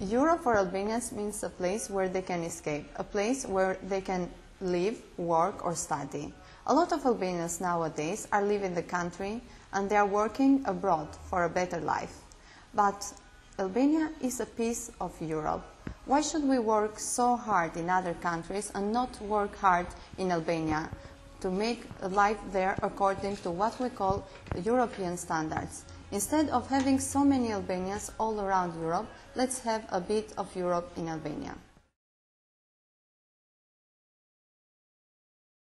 Europe for Albanians means a place where they can escape, a place where they can live, work, or study. A lot of Albanians nowadays are leaving the country and they are working abroad for a better life. But Albania is a piece of Europe. Why should we work so hard in other countries and not work hard in Albania to make life there according to what we call European standards? Instead of having so many Albanians all around Europe, let's have a bit of Europe in Albania.